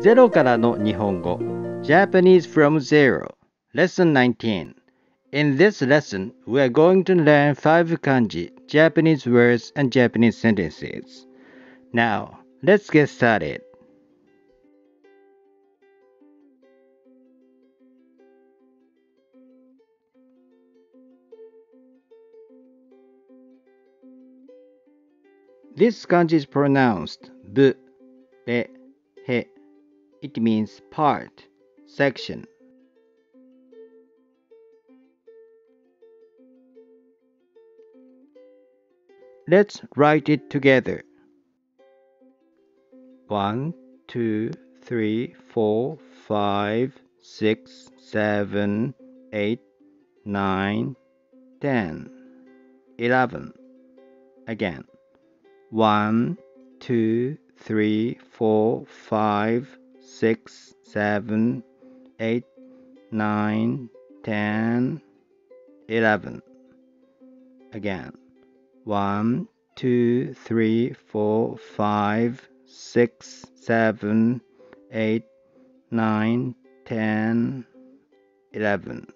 ゼロからの日本語 Japanese from Zero Lesson 19 In this lesson, we are going to learn five kanji, Japanese words and Japanese sentences. Now, let's get started. This kanji is pronounced ぶ、れ、it means part, section. Let's write it together. One, two, three, four, five, six, seven, eight, nine, ten, eleven. Again. One, two, three, four, five, six, seven, eight, nine, ten, eleven. Again. One, two, three, four, five, six, seven, eight, nine, ten, eleven.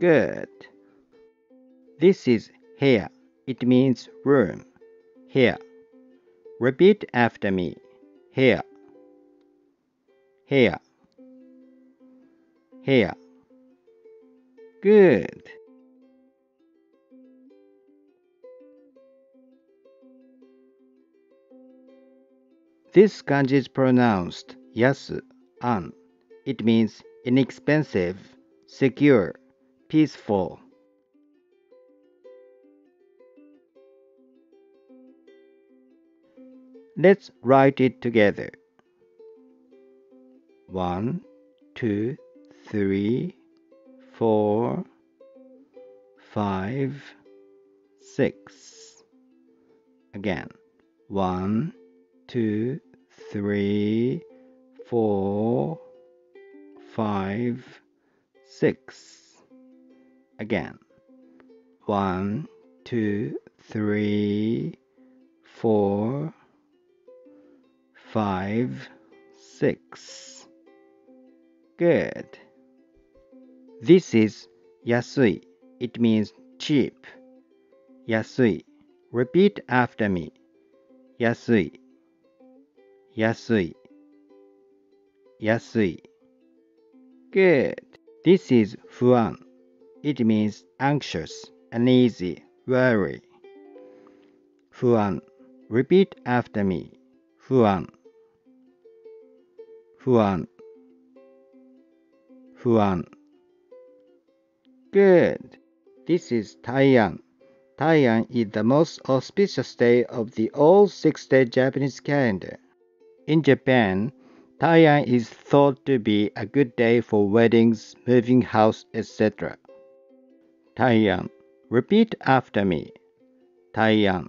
Good. This is heya. It means room. Heya. Repeat after me. Heya. Heya. Heya. Good. This kanji is pronounced yasu, an. It means inexpensive, secure, peaceful. Let's write it together. One, two, three, four, five, six. Again. One, two, three, four, five, six. Again. One, two, three, four, five, six. Good. This is yasui. It means cheap. Yasui. Repeat after me. Yasui. Yasui. Yasui. Good. This is fuan. It means anxious, uneasy, worry. Fuan. Repeat after me. Fuan. Fuan. Good. This is Taian. Taian is the most auspicious day of the all six-day Japanese calendar. In Japan, Taian is thought to be a good day for weddings, moving house, etc. Taian. Repeat after me. Taian.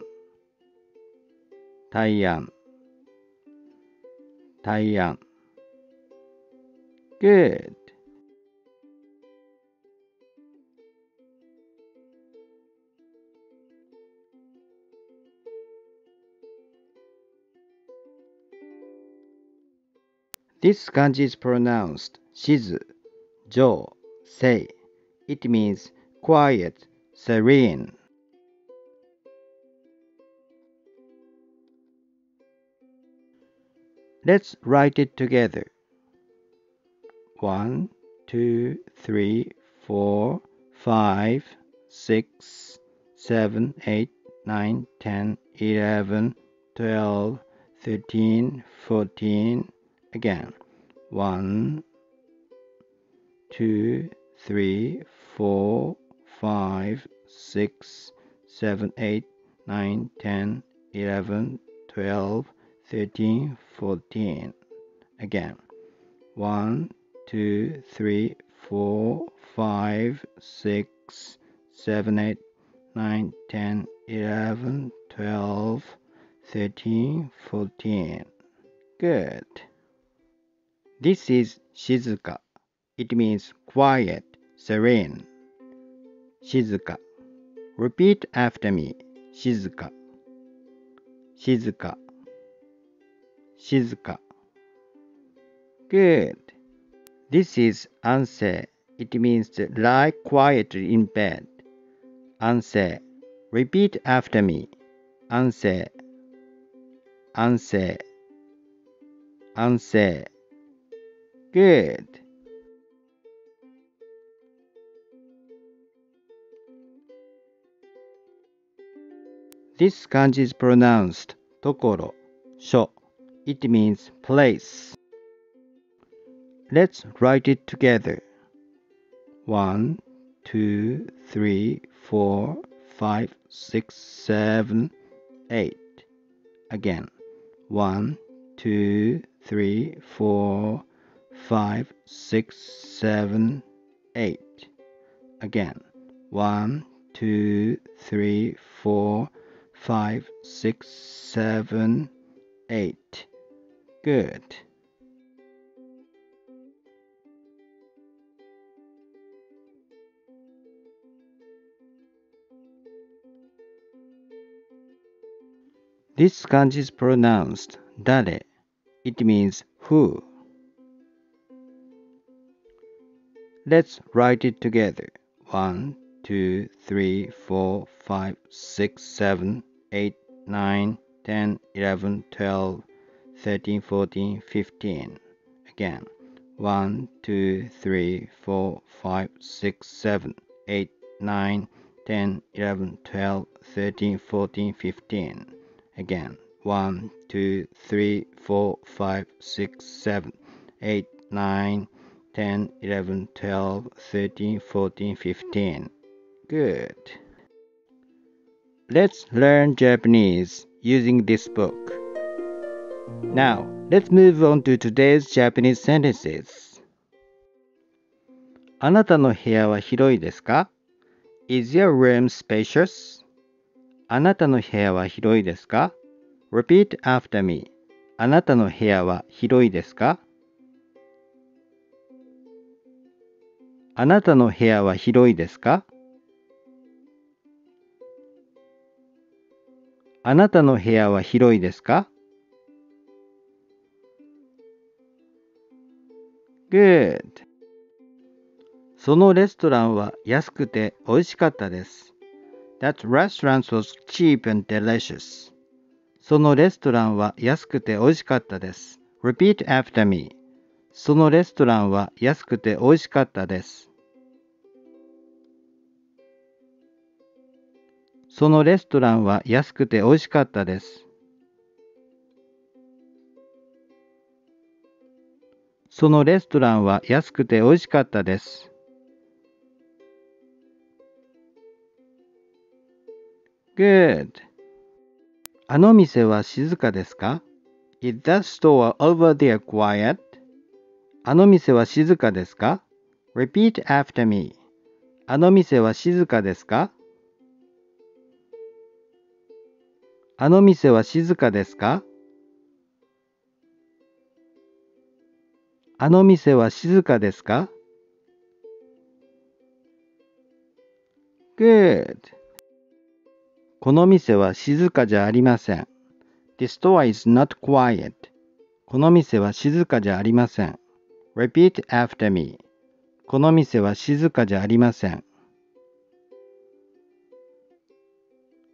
Taian. Taian. Good. This kanji is pronounced shizu, jo, sei. It means quiet, serene. Let's write it together. One, two, three, four, five, six, seven, eight, nine, ten, eleven, twelve, thirteen, fourteen. Again. One, two, three, four, five, six, seven, eight, nine, ten, eleven, twelve, thirteen, fourteen. Again. One, two, three, four, five, six, seven, eight, nine, ten, eleven, twelve, thirteen, fourteen. Good. This is shizuka. It means quiet, serene. Shizuka. Repeat after me. Shizuka. Shizuka. Shizuka. Good. This is ansei. It means to lie quietly in bed. Ansei. Repeat after me. Ansei. Ansei. Ansei. Good. This kanji is pronounced tokoro, sho. It means place. Let's write it together. One, two, three, four, five, six, seven, eight. Again. One, two, three, four, five, six, seven, eight. Again. One, two, three, four, five, six, seven, eight. Good. This kanji is pronounced dare. It means who. Let's write it together. One, two, three, four, five, six, seven, eight, nine, ten, eleven, twelve, thirteen, fourteen, fifteen. Again. One, two, three, four, five, six, seven, eight, nine, ten, eleven, twelve, thirteen, fourteen, fifteen. Again. One, two, three, four, five, six, seven, eight, nine, ten, eleven, twelve, thirteen, fourteen, fifteen. Good. Let's learn Japanese using this book. Now, let's move on to today's Japanese sentences. あなたの部屋は広いですか ?Is your room spacious? あなたの部屋は広いですか ?Repeat after me. あなたの部屋は広いですかあなたの部屋は広いですか？あなたの部屋は広いですか？Good. そのレストランは安くて美味しかったです。That restaurant was cheap and delicious. そのレストランは安くて美味しかったです。Repeat after me. そのレストランは安くて美味しかったです。そのレストランは安くて美味しかったです。そのレストランは安くて美味しかったです。Good. あの店は静かですか ?Is that store over there quiet? あの店は静かですか ?Repeat after me. あの店は静かですか？あの店は静かですか？あの店は静かですか ?Good. この店は静かじゃありません。This store is not quiet. この店は静かじゃありません。Repeat after me. この店は静かじゃありません。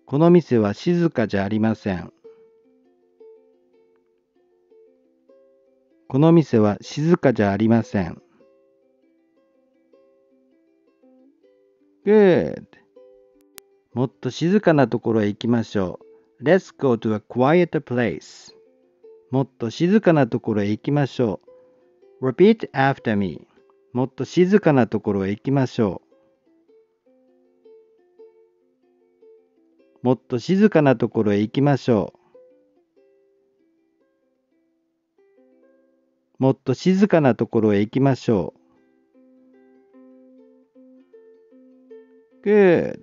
この店は静かじゃありません。この店は静かじゃありません。Good. もっと静かなところへ行きましょう。Let's go to a quiet place. もっと静かなところへ行きましょう。Repeat after me. もっと静かなところへ行きましょう。もっと静かなところへ行きましょう。もっと静かなところへ行きましょう。Good.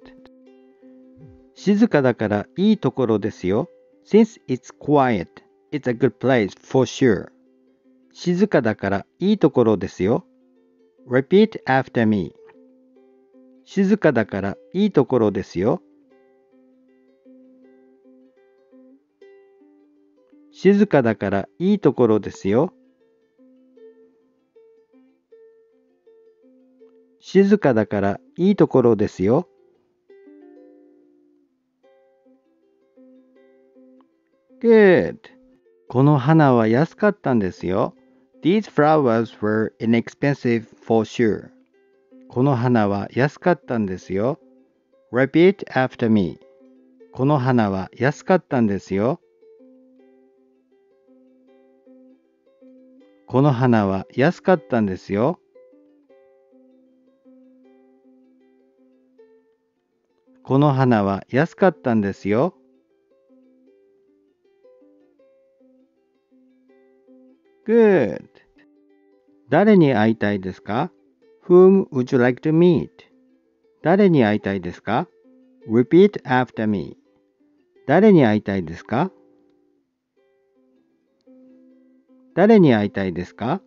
静かだからいいところですよ。Since it's quiet, it's a good place for sure. 静かだからいいところですよ。Repeat after me. 静かだからいいところですよ。静かだからいいところですよ。静かだからいいところですよ。Good. この花は安かったんですよ。These flowers were inexpensive for sure. この花は安かったんですよ。Repeat after me. この花は安かったんですよ。この花は安かったんですよ。この花は安かったんですよ。Good. 誰に会いたいですか ?Whom would you like to meet? 誰に会いたいですか ?Repeat after me. 誰に会いたいですか?誰に会いたいですか?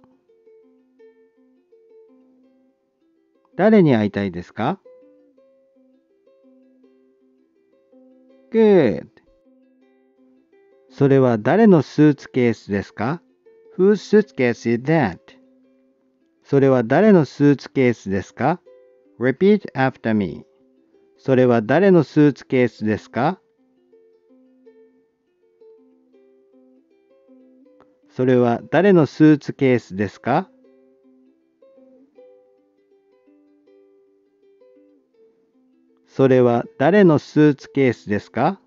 誰に会いたいですか ?Good. それは誰のスーツケースですか? Whose suitcase is that? それは誰のスーツケースですか ?Repeat after me. それは誰のスーツケースですか?それは誰のスーツケースですか?それは誰のスーツケースですか?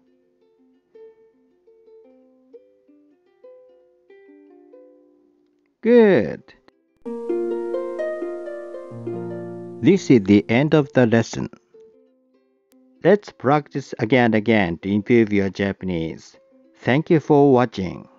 Good. This is the end of the lesson. Let's practice again and again to improve your Japanese. Thank you for watching.